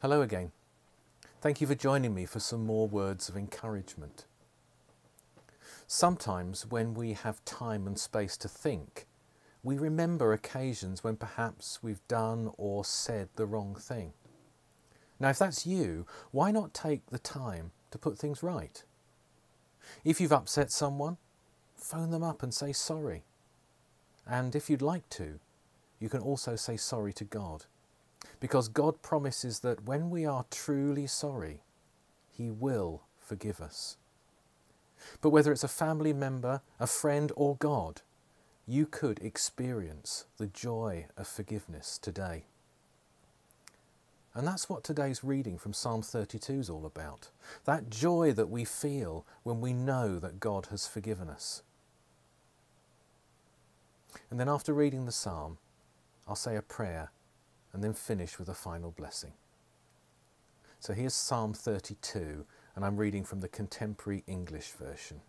Hello again. Thank you for joining me for some more words of encouragement. Sometimes, when we have time and space to think, we remember occasions when perhaps we've done or said the wrong thing. Now, if that's you, why not take the time to put things right? If you've upset someone, phone them up and say sorry. And if you'd like to, you can also say sorry to God. Because God promises that when we are truly sorry, He will forgive us. But whether it's a family member, a friend, or God, you could experience the joy of forgiveness today. And that's what today's reading from Psalm 32 is all about. That joy that we feel when we know that God has forgiven us. And then after reading the psalm, I'll say a prayer and then finish with a final blessing. So here's Psalm 32, and I'm reading from the Contemporary English Version.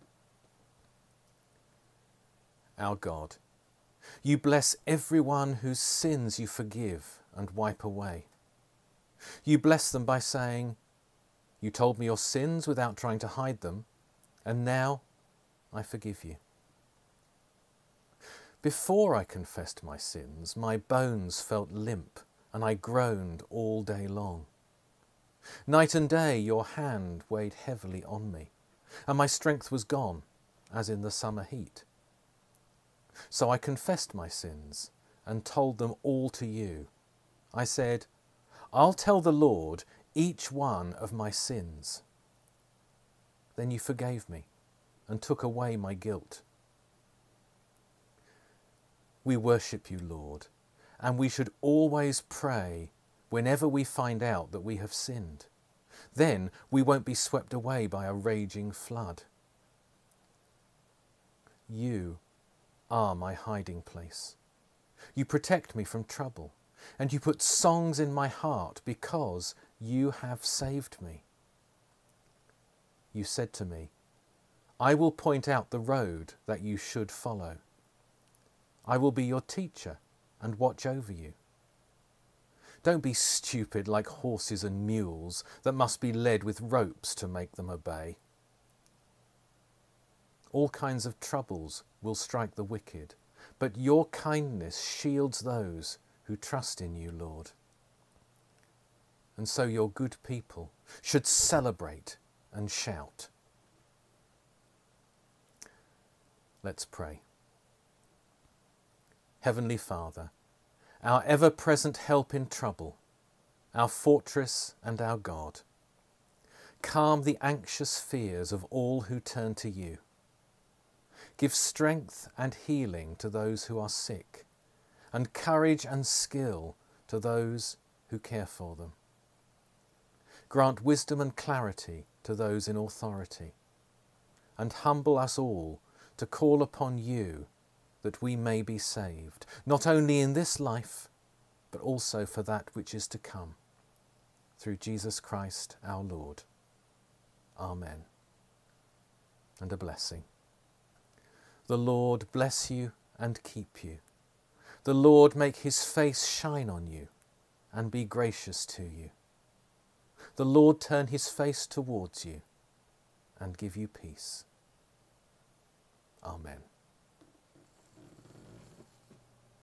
Our God, you bless everyone whose sins you forgive and wipe away. You bless them by saying, You told me your sins without trying to hide them, and now I forgive you. Before I confessed my sins, my bones felt limp, and I groaned all day long. Night and day your hand weighed heavily on me, and my strength was gone, as in the summer heat. So I confessed my sins and told them all to you. I said, I'll tell the Lord each one of my sins. Then you forgave me and took away my guilt. We worship you, Lord, and we should always pray whenever we find out that we have sinned. Then we won't be swept away by a raging flood. You are my hiding place. You protect me from trouble and you put songs in my heart because you have saved me. You said to me, I will point out the road that you should follow. I will be your teacher and watch over you. Don't be stupid like horses and mules that must be led with ropes to make them obey. All kinds of troubles will strike the wicked, but your kindness shields those who trust in you, Lord. And so your good people should celebrate and shout. Let's pray. Heavenly Father, our ever present help in trouble, our fortress and our God, calm the anxious fears of all who turn to you. Give strength and healing to those who are sick and courage and skill to those who care for them. Grant wisdom and clarity to those in authority, and humble us all to call upon you that we may be saved, not only in this life, but also for that which is to come. Through Jesus Christ our Lord. Amen. And a blessing. The Lord bless you and keep you. The Lord make his face shine on you and be gracious to you. The Lord turn his face towards you and give you peace. Amen.